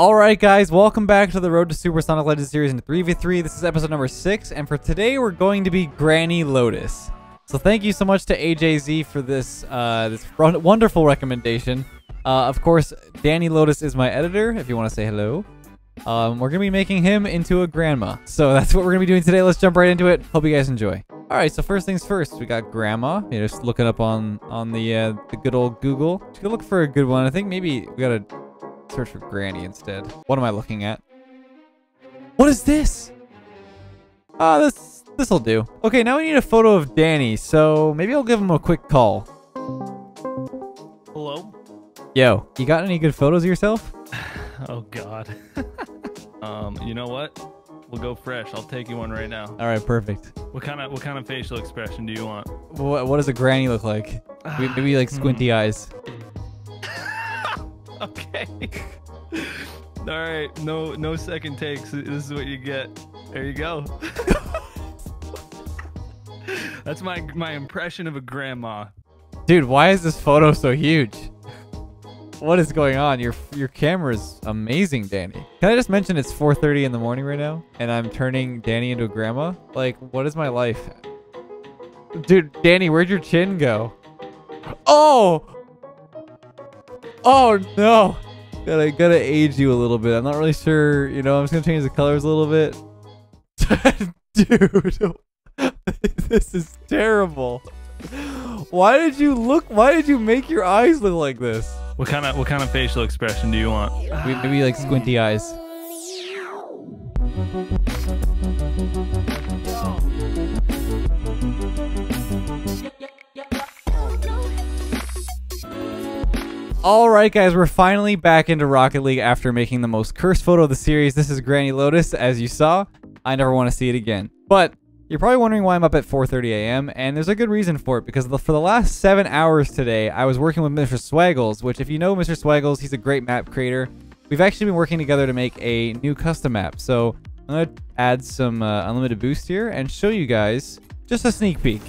Alright guys, welcome back to the Road to Supersonic Legends series in 3v3. This is episode number 6, and for today we're going to be Granny Lotus. So thank you so much to AJZ for this uh, this wonderful recommendation. Uh, of course, Danny Lotus is my editor, if you want to say hello. Um, we're going to be making him into a grandma. So that's what we're going to be doing today. Let's jump right into it. Hope you guys enjoy. Alright, so first things first, we got grandma. You know, just looking up on, on the, uh, the good old Google. Just look for a good one. I think maybe we got to search for Granny instead. What am I looking at? What is this? Ah, uh, this this'll do. Okay, now we need a photo of Danny, so maybe I'll give him a quick call. Hello? Yo, you got any good photos of yourself? oh god. um, you know what? We'll go fresh. I'll take you one right now. All right, perfect. What kind of what kind of facial expression do you want? What what does a granny look like? Maybe like squinty hmm. eyes. okay. All right, no no second takes. This is what you get. There you go. That's my my impression of a grandma. Dude, why is this photo so huge? What is going on? Your your camera is amazing, Danny. Can I just mention it's 4:30 in the morning right now, and I'm turning Danny into a grandma? Like, what is my life? Dude, Danny, where'd your chin go? Oh, Oh no! Gotta gotta age you a little bit. I'm not really sure. You know, I'm just gonna change the colors a little bit. Dude, this is terrible. Why did you look? Why did you make your eyes look like this? What kind of what kind of facial expression do you want? Maybe like squinty eyes. Alright guys, we're finally back into Rocket League after making the most cursed photo of the series. This is Granny Lotus, as you saw. I never want to see it again. But, you're probably wondering why I'm up at 4.30 a.m., and there's a good reason for it, because for the last seven hours today, I was working with Mr. Swaggles, which if you know Mr. Swaggles, he's a great map creator. We've actually been working together to make a new custom map, so I'm going to add some uh, unlimited boost here and show you guys just a sneak peek.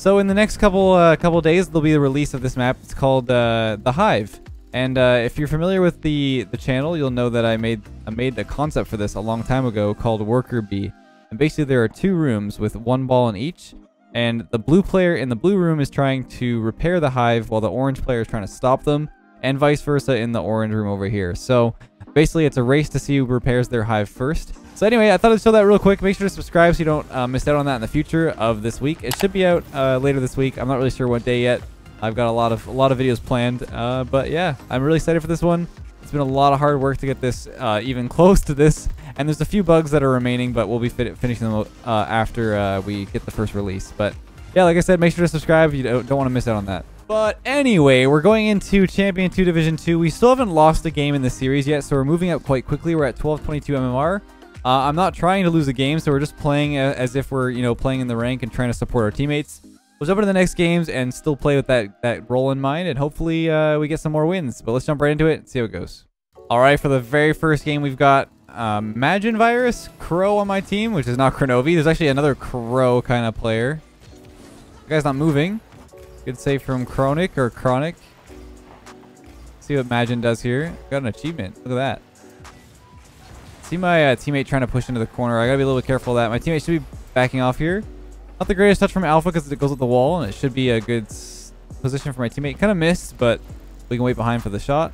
So in the next couple uh, couple days, there'll be the release of this map. It's called uh, the Hive. And uh, if you're familiar with the the channel, you'll know that I made I made a concept for this a long time ago called Worker Bee. And basically, there are two rooms with one ball in each. And the blue player in the blue room is trying to repair the hive, while the orange player is trying to stop them, and vice versa in the orange room over here. So basically, it's a race to see who repairs their hive first. So anyway, I thought I'd show that real quick. Make sure to subscribe so you don't uh, miss out on that in the future of this week. It should be out uh, later this week. I'm not really sure what day yet. I've got a lot of a lot of videos planned. Uh, but yeah, I'm really excited for this one. It's been a lot of hard work to get this uh, even close to this. And there's a few bugs that are remaining, but we'll be finishing them uh, after uh, we get the first release. But yeah, like I said, make sure to subscribe. You don't, don't want to miss out on that. But anyway, we're going into Champion 2 Division 2. We still haven't lost a game in the series yet, so we're moving up quite quickly. We're at 1222 MMR. Uh, I'm not trying to lose a game, so we're just playing as if we're, you know, playing in the rank and trying to support our teammates. Let's jump into the next games and still play with that, that role in mind, and hopefully uh, we get some more wins. But let's jump right into it and see how it goes. All right, for the very first game, we've got um, Imagine Virus, Crow on my team, which is not Kronovi. There's actually another Crow kind of player. The guy's not moving. Good save from Chronic or Chronic. See what Imagine does here. Got an achievement. Look at that. See my uh, teammate trying to push into the corner. I gotta be a little bit careful of that. My teammate should be backing off here. Not the greatest touch from Alpha because it goes with the wall, and it should be a good position for my teammate. Kind of missed, but we can wait behind for the shot.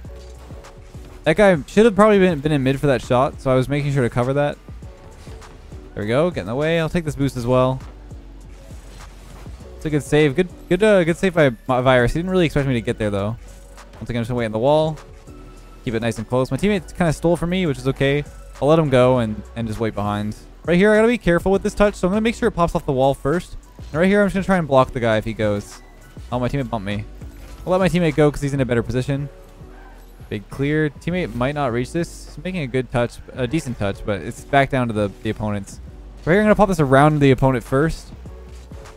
That guy should have probably been, been in mid for that shot, so I was making sure to cover that. There we go. Get in the way. I'll take this boost as well. It's a good save. Good good, uh, good save by Virus. He didn't really expect me to get there, though. Once again, I'm just going to wait on the wall. Keep it nice and close. My teammate kind of stole from me, which is okay. I'll let him go and, and just wait behind. Right here, I gotta be careful with this touch, so I'm gonna make sure it pops off the wall first. And right here, I'm just gonna try and block the guy if he goes. Oh, my teammate bumped me. I'll let my teammate go because he's in a better position. Big clear. Teammate might not reach this. He's making a good touch, a decent touch, but it's back down to the, the opponents. Right here, I'm gonna pop this around the opponent first.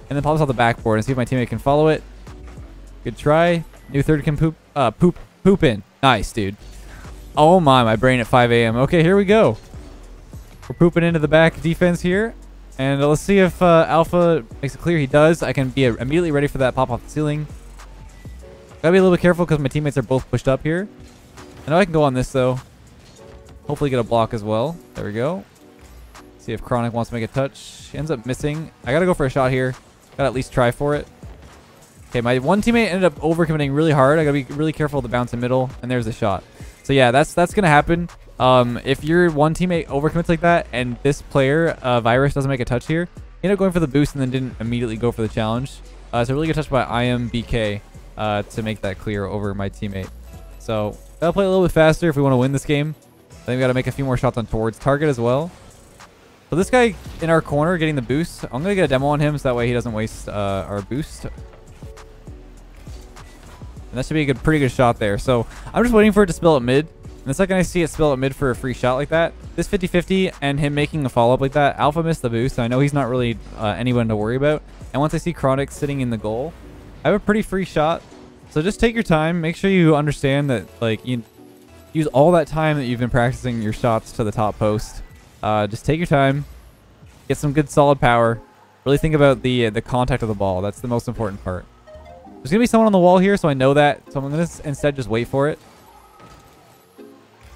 And then pop this off the backboard and see if my teammate can follow it. Good try. New third can poop, uh, poop, poop in. Nice, dude. Oh my, my brain at 5 a.m. Okay, here we go. We're pooping into the back defense here. And let's see if uh, Alpha makes it clear he does. I can be immediately ready for that pop off the ceiling. Gotta be a little bit careful because my teammates are both pushed up here. I know I can go on this though. Hopefully get a block as well. There we go. See if Chronic wants to make a touch. Ends up missing. I gotta go for a shot here. Gotta at least try for it. Okay, my one teammate ended up overcommitting really hard. I gotta be really careful to bounce in middle, and there's the shot. So yeah, that's that's gonna happen. Um, if your one teammate overcommits like that, and this player, uh, Virus, doesn't make a touch here, ended up going for the boost and then didn't immediately go for the challenge. Uh, a really good touch by IMBK uh, to make that clear over my teammate. So gotta play a little bit faster if we want to win this game. Then we gotta make a few more shots on towards target as well. So this guy in our corner getting the boost, I'm gonna get a demo on him so that way he doesn't waste uh, our boost. And that should be a good, pretty good shot there. So I'm just waiting for it to spill at mid. And the second I see it spill at mid for a free shot like that, this 50-50 and him making a follow-up like that, Alpha missed the boost. So I know he's not really uh, anyone to worry about. And once I see Chronic sitting in the goal, I have a pretty free shot. So just take your time. Make sure you understand that like you use all that time that you've been practicing your shots to the top post. Uh, just take your time. Get some good solid power. Really think about the uh, the contact of the ball. That's the most important part. There's going to be someone on the wall here, so I know that. So I'm going to instead just wait for it.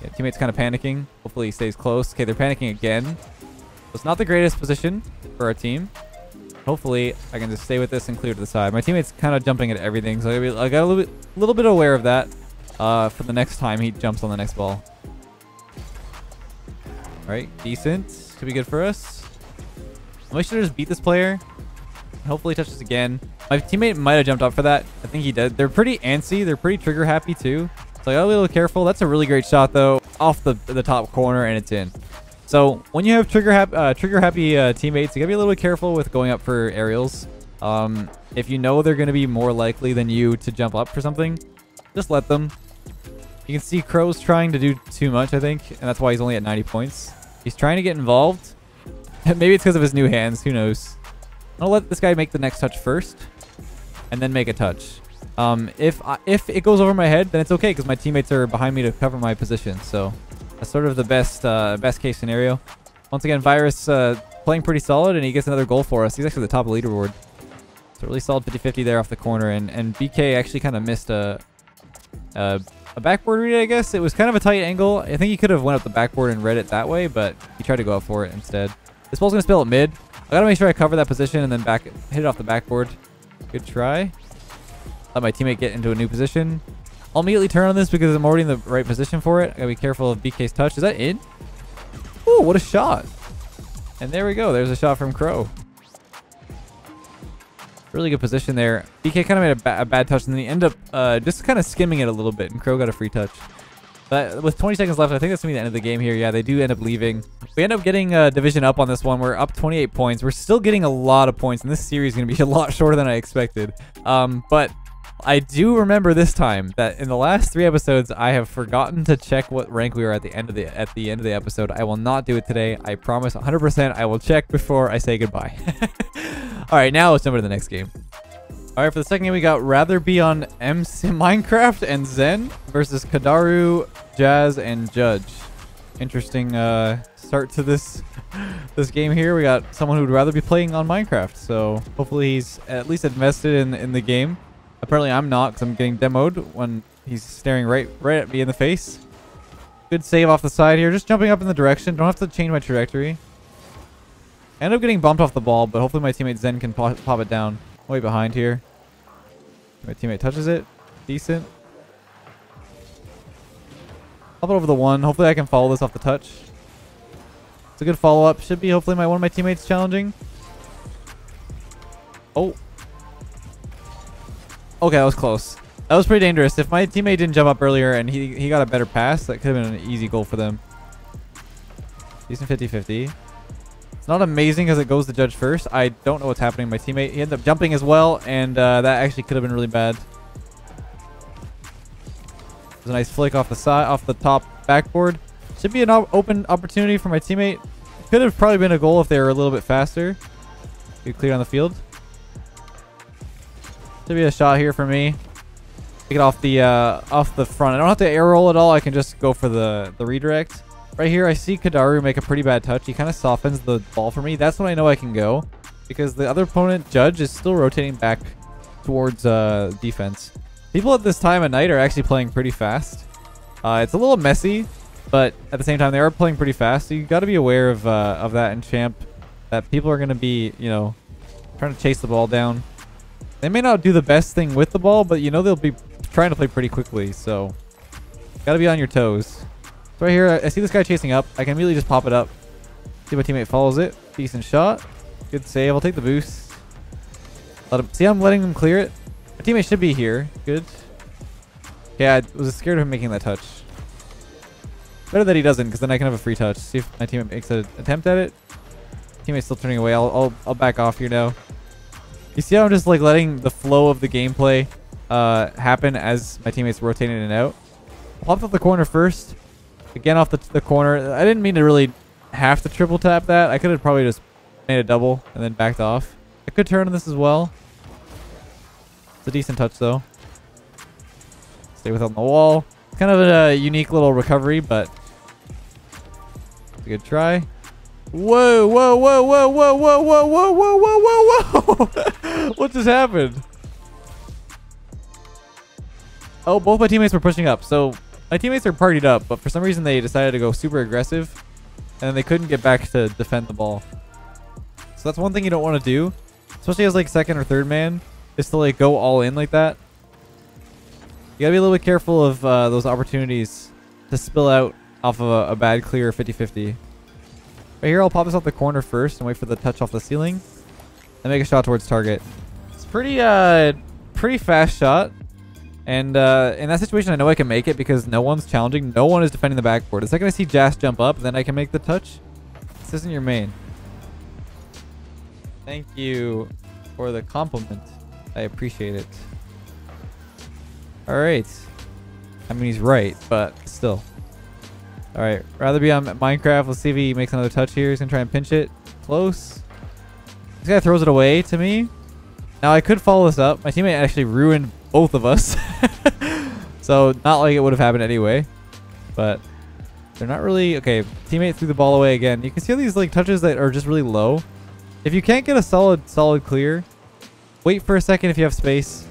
Yeah, teammate's kind of panicking. Hopefully he stays close. Okay, they're panicking again. So it's not the greatest position for our team. Hopefully I can just stay with this and clear to the side. My teammate's kind of jumping at everything, so I got a little bit, little bit aware of that uh, for the next time he jumps on the next ball. All right, decent. Could be good for us. I'll sure to just beat this player. Hopefully touches again. My teammate might have jumped up for that. I think he did. They're pretty antsy. They're pretty trigger happy too. So I gotta be a little careful. That's a really great shot though. Off the, the top corner and it's in. So when you have trigger, hap uh, trigger happy uh, teammates, you gotta be a little bit careful with going up for aerials. Um, if you know they're gonna be more likely than you to jump up for something, just let them. You can see Crow's trying to do too much, I think, and that's why he's only at 90 points. He's trying to get involved. Maybe it's because of his new hands. Who knows? I'll let this guy make the next touch first and then make a touch. Um, if I, if it goes over my head, then it's okay because my teammates are behind me to cover my position. So that's sort of the best uh, best case scenario. Once again, Virus uh, playing pretty solid, and he gets another goal for us. He's actually the top of the leaderboard. So really solid 50-50 there off the corner, and and BK actually kind of missed a, a a backboard read, I guess. It was kind of a tight angle. I think he could have went up the backboard and read it that way, but he tried to go up for it instead. This ball's going to spill at mid. I got to make sure I cover that position and then back hit it off the backboard. Good try. Let my teammate get into a new position. I'll immediately turn on this because I'm already in the right position for it. I gotta be careful of BK's touch. Is that in? Ooh, what a shot. And there we go. There's a shot from Crow. Really good position there. BK kind of made a, ba a bad touch and then he ended up uh, just kind of skimming it a little bit and Crow got a free touch. But with 20 seconds left, I think that's going to be the end of the game here. Yeah, they do end up leaving. We end up getting a division up on this one. We're up 28 points. We're still getting a lot of points, and this series is going to be a lot shorter than I expected. Um, but I do remember this time that in the last three episodes, I have forgotten to check what rank we were at the end of the at the end of the episode. I will not do it today. I promise 100% I will check before I say goodbye. All right, now let's jump into the next game. All right, for the second game, we got Rather Be on MC Minecraft and Zen versus Kadaru, Jazz, and Judge. Interesting uh, start to this this game here. We got someone who'd rather be playing on Minecraft, so hopefully he's at least invested in in the game. Apparently I'm not because I'm getting demoed when he's staring right right at me in the face. Good save off the side here. Just jumping up in the direction. Don't have to change my trajectory. End up getting bumped off the ball, but hopefully my teammate Zen can pop it down. Way behind here. My teammate touches it. Decent. Pop it over the one. Hopefully I can follow this off the touch. It's a good follow-up. Should be hopefully my one of my teammates challenging. Oh, Okay, that was close. That was pretty dangerous. If my teammate didn't jump up earlier and he, he got a better pass, that could have been an easy goal for them. Decent 50-50. It's not amazing because it goes to judge first. I don't know what's happening. My teammate, he ended up jumping as well, and uh, that actually could have been really bad. There's a nice flick off the side, off the top backboard. Should be an op open opportunity for my teammate. Could have probably been a goal if they were a little bit faster. Get clear on the field. Should be a shot here for me. Take it off the uh, off the front. I don't have to air roll at all. I can just go for the, the redirect. Right here, I see Kadaru make a pretty bad touch. He kind of softens the ball for me. That's when I know I can go. Because the other opponent, Judge, is still rotating back towards uh, defense. People at this time of night are actually playing pretty fast. Uh, it's a little messy. But at the same time, they are playing pretty fast, so you got to be aware of uh, of that in champ. That people are going to be, you know, trying to chase the ball down. They may not do the best thing with the ball, but you know they'll be trying to play pretty quickly. So, got to be on your toes. Right here, I see this guy chasing up. I can immediately just pop it up. See my teammate follows it. Decent shot. Good save. I'll take the boost. Let him see. I'm letting him clear it. My teammate should be here. Good. Yeah, I was scared of him making that touch. Better that he doesn't, because then I can have a free touch. See if my teammate makes an attempt at it. Teammate's still turning away. I'll, I'll, I'll back off here now. You see how I'm just like letting the flow of the gameplay uh, happen as my teammates rotating in and out. Popped off the corner first. Again off the, the corner. I didn't mean to really have to triple tap that. I could have probably just made a double and then backed off. I could turn this as well. It's a decent touch though. Stay with on the wall. Kind of a unique little recovery, but a good try. Whoa, whoa, whoa, whoa, whoa, whoa, whoa, whoa, whoa, whoa, whoa, whoa. what just happened? Oh, both my teammates were pushing up. So my teammates are partied up, but for some reason they decided to go super aggressive. And they couldn't get back to defend the ball. So that's one thing you don't want to do. Especially as like second or third man. Is to like go all in like that. You gotta be a little bit careful of uh, those opportunities to spill out off of a, a bad clear 50-50. Right here, I'll pop this off the corner first and wait for the touch off the ceiling. And make a shot towards target. It's pretty, uh, pretty fast shot. And uh, in that situation, I know I can make it because no one's challenging. No one is defending the backboard. The second I see Jazz jump up, then I can make the touch. This isn't your main. Thank you for the compliment. I appreciate it. All right. I mean, he's right, but still. All right. Rather be on Minecraft. Let's see if he makes another touch here. He's going to try and pinch it. Close. This guy throws it away to me. Now, I could follow this up. My teammate actually ruined both of us. so, not like it would have happened anyway. But they're not really... Okay, teammate threw the ball away again. You can see all these like touches that are just really low. If you can't get a solid, solid clear, wait for a second if you have space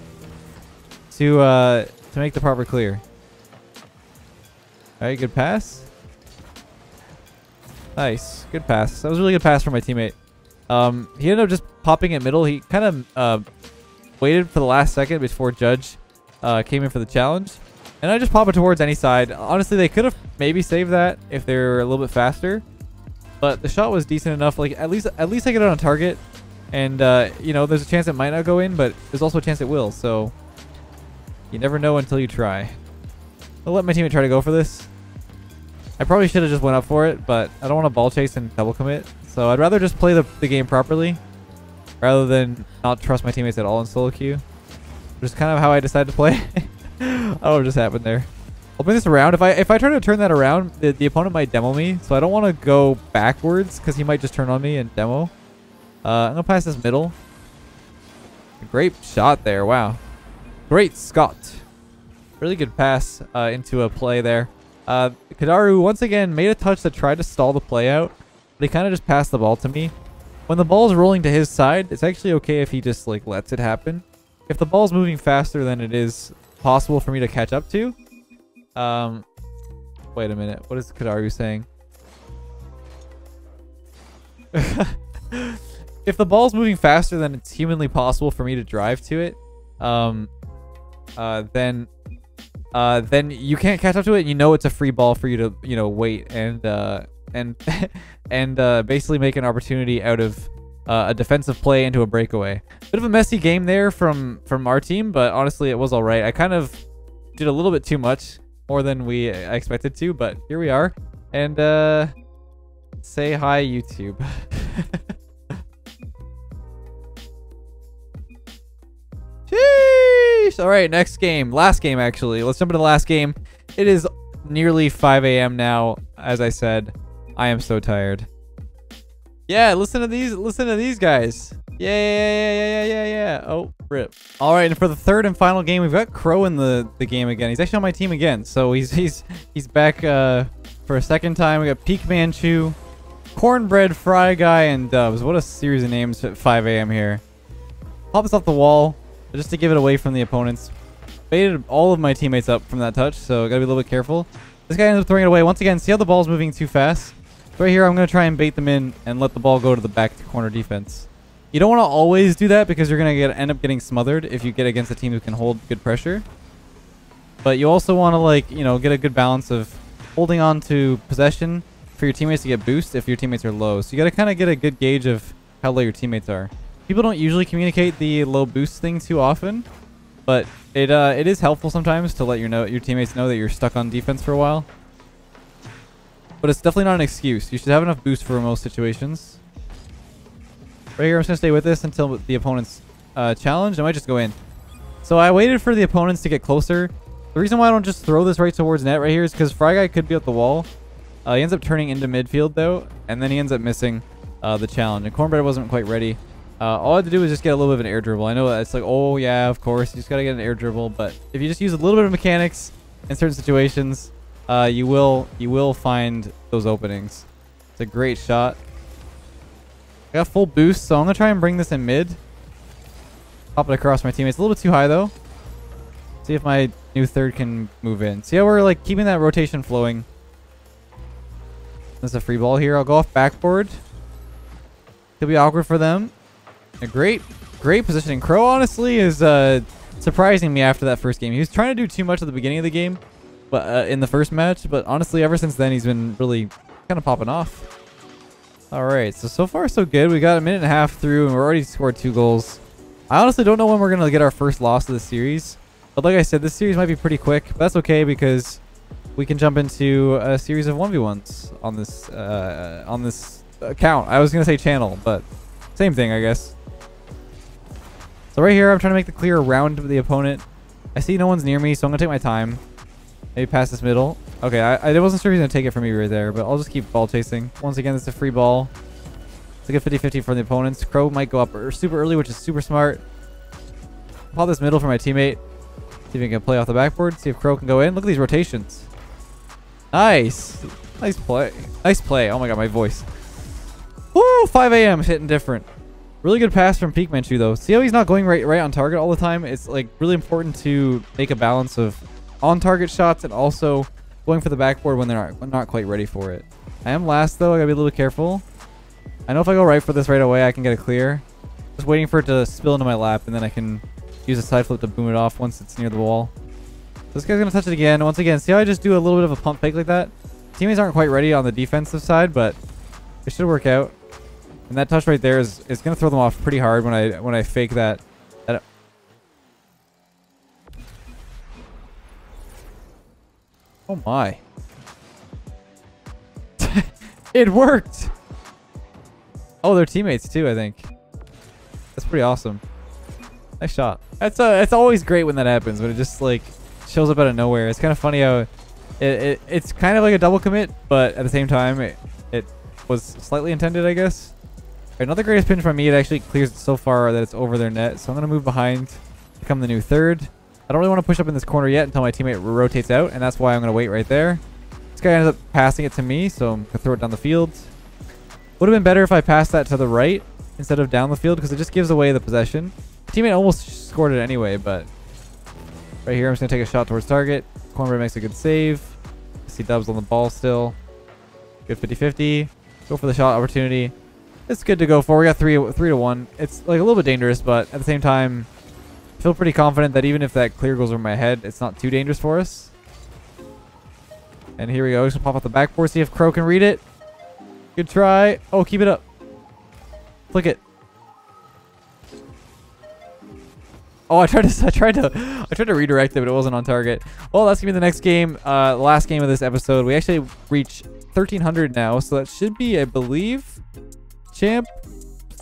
to uh, to make the proper clear. All right, good pass. Nice, good pass. That was a really good pass from my teammate. Um, he ended up just popping it middle. He kind of uh, waited for the last second before Judge uh, came in for the challenge. And I just pop it towards any side. Honestly, they could have maybe saved that if they were a little bit faster. But the shot was decent enough. Like at least at least I get it on target. And uh, you know, there's a chance it might not go in, but there's also a chance it will. So you never know until you try. I'll let my teammate try to go for this. I probably should have just went up for it, but I don't want to ball chase and double commit. So I'd rather just play the, the game properly rather than not trust my teammates at all in solo queue. Which is kind of how I decided to play. I don't know what just happened there. I'll bring this around. If I if I try to turn that around, the, the opponent might demo me. So I don't want to go backwards because he might just turn on me and demo. Uh, I'm going to pass this middle. Great shot there. Wow. Great Scott. Really good pass uh, into a play there. Uh, Kadaru once again made a touch that tried to stall the play out. But he kind of just passed the ball to me. When the ball is rolling to his side, it's actually okay if he just like lets it happen. If the ball's moving faster than it is possible for me to catch up to. Um, wait a minute. What is Kadaru saying? if the ball's moving faster than it's humanly possible for me to drive to it, um, uh, then uh, then you can't catch up to it. And you know it's a free ball for you to you know wait and uh, and and uh, basically make an opportunity out of uh, a defensive play into a breakaway. Bit of a messy game there from from our team, but honestly it was all right. I kind of did a little bit too much, more than we expected to, but here we are. And uh, say hi YouTube. Sheesh! All right, next game. Last game, actually. Let's jump into the last game. It is nearly 5 a.m. now. As I said, I am so tired. Yeah, listen to these. Listen to these guys. Yeah, yeah, yeah, yeah, yeah, yeah. Oh, rip. All right, and for the third and final game, we've got Crow in the the game again. He's actually on my team again, so he's he's he's back uh, for a second time. We got Peak Manchu, Cornbread Fry Guy, and Dubs. What a series of names at 5 a.m. here. Pop this off the wall just to give it away from the opponents. Baited all of my teammates up from that touch, so gotta be a little bit careful. This guy ends up throwing it away. Once again, see how the ball's moving too fast? Right here, I'm going to try and bait them in and let the ball go to the back corner defense. You don't want to always do that because you're going to get end up getting smothered if you get against a team who can hold good pressure. But you also want to like, you know, get a good balance of holding on to possession for your teammates to get boost if your teammates are low. So you got to kind of get a good gauge of how low your teammates are. People don't usually communicate the low boost thing too often, but it uh, it is helpful sometimes to let your know your teammates know that you're stuck on defense for a while. But it's definitely not an excuse. You should have enough boost for most situations. Right here, I'm just going to stay with this until the opponent's uh, challenge. I might just go in. So I waited for the opponents to get closer. The reason why I don't just throw this right towards net right here is because Fry Guy could be at the wall. Uh, he ends up turning into midfield, though, and then he ends up missing uh, the challenge. And Cornbread wasn't quite ready. Uh, all I had to do was just get a little bit of an air dribble. I know it's like, oh, yeah, of course, you just got to get an air dribble. But if you just use a little bit of mechanics in certain situations, uh, you will you will find those openings. It's a great shot. I got full boost, so I'm to try and bring this in mid. Pop it across my teammates. A little bit too high, though. See if my new third can move in. See how we're like keeping that rotation flowing. There's a free ball here. I'll go off backboard. It'll be awkward for them. A great, great positioning. Crow, honestly, is uh, surprising me after that first game. He was trying to do too much at the beginning of the game but uh, in the first match. But honestly, ever since then, he's been really kind of popping off. All right, so so far so good. We got a minute and a half through, and we're already scored two goals. I honestly don't know when we're gonna get our first loss of the series, but like I said, this series might be pretty quick. But that's okay because we can jump into a series of 1v1s on this uh, on this account. I was gonna say channel, but same thing, I guess. So right here, I'm trying to make the clear around the opponent. I see no one's near me, so I'm gonna take my time. Maybe pass this middle. Okay, I, I wasn't sure he was going to take it from me right there, but I'll just keep ball chasing. Once again, it's a free ball. It's a 50-50 for the opponents. Crow might go up er, super early, which is super smart. Pop this middle for my teammate. See if he can play off the backboard. See if Crow can go in. Look at these rotations. Nice. Nice play. Nice play. Oh my god, my voice. Woo! 5 a.m. hitting different. Really good pass from Peak Manchu though. See how he's not going right right on target all the time? It's like really important to make a balance of on target shots and also going for the backboard when they're not, not quite ready for it. I am last though. I gotta be a little careful. I know if I go right for this right away, I can get a clear. Just waiting for it to spill into my lap and then I can use a side flip to boom it off once it's near the wall. This guy's gonna touch it again. Once again, see how I just do a little bit of a pump fake like that? Teammates aren't quite ready on the defensive side, but it should work out. And that touch right there is, is gonna throw them off pretty hard when I when I fake that Oh my. it worked! Oh, they're teammates too, I think. That's pretty awesome. Nice shot. That's uh, it's always great when that happens, when it just like shows up out of nowhere. It's kind of funny how it, it it's kind of like a double commit, but at the same time, it, it was slightly intended, I guess. another greatest pin from me. It actually clears it so far that it's over their net. So I'm going to move behind, to become the new third. I don't really want to push up in this corner yet until my teammate rotates out, and that's why I'm going to wait right there. This guy ends up passing it to me, so I'm going to throw it down the field. Would have been better if I passed that to the right instead of down the field, because it just gives away the possession. teammate almost scored it anyway, but right here I'm just going to take a shot towards target. Cornbread makes a good save. See Dubs on the ball still. Good 50-50. Go for the shot opportunity. It's good to go for. We got three, three to one. It's like a little bit dangerous, but at the same time, feel pretty confident that even if that clear goes over my head, it's not too dangerous for us. And here we go. Just pop out the backboard, see if Crow can read it. Good try. Oh, keep it up. Flick it. Oh, I tried to, I tried to, I tried to redirect it, but it wasn't on target. Well, that's gonna be the next game, uh, last game of this episode. We actually reach 1300 now, so that should be, I believe, champ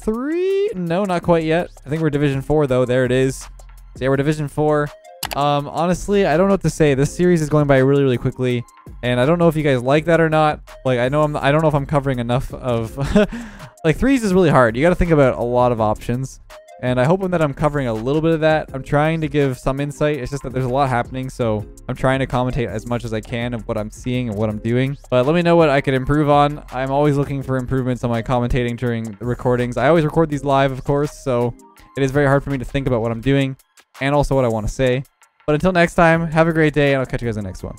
three. No, not quite yet. I think we're Division four though. There it is. So yeah, we're Division 4. Um, honestly, I don't know what to say. This series is going by really, really quickly. And I don't know if you guys like that or not. Like, I know I'm, I don't know if I'm covering enough of... like, threes is really hard. You got to think about a lot of options. And I hope that I'm covering a little bit of that. I'm trying to give some insight. It's just that there's a lot happening, so I'm trying to commentate as much as I can of what I'm seeing and what I'm doing. But let me know what I could improve on. I'm always looking for improvements on my commentating during the recordings. I always record these live, of course, so it is very hard for me to think about what I'm doing and also what I want to say. But until next time, have a great day, and I'll catch you guys in the next one.